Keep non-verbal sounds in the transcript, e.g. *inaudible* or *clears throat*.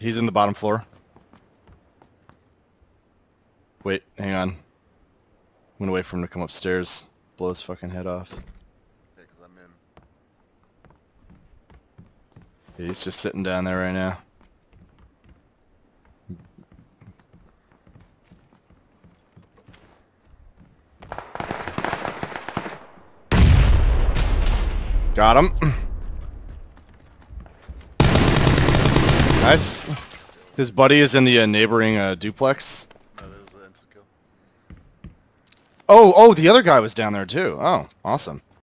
He's in the bottom floor. Wait, hang on. I'm gonna wait for him to come upstairs. Blow his fucking head off. Okay, because I'm in. He's just sitting down there right now. Got him. *clears throat* Nice. His buddy is in the uh, neighboring uh, duplex. No, that was an instant kill. Oh, oh, the other guy was down there too. Oh, awesome.